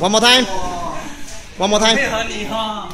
One more time. One more time. 配合你哈。